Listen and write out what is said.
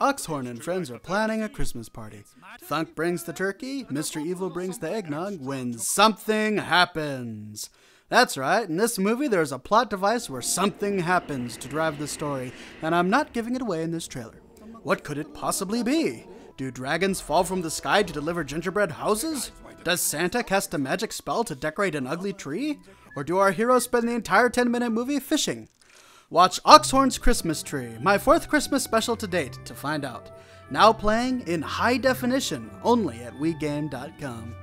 Oxhorn and friends are planning a Christmas party. Thunk brings the turkey, Mr. Evil brings the eggnog when something happens. That's right, in this movie there's a plot device where something happens to drive the story, and I'm not giving it away in this trailer. What could it possibly be? Do dragons fall from the sky to deliver gingerbread houses? Does Santa cast a magic spell to decorate an ugly tree? Or do our heroes spend the entire 10 minute movie fishing? Watch Oxhorn's Christmas Tree, my fourth Christmas special to date, to find out. Now playing in high definition only at WeGame.com.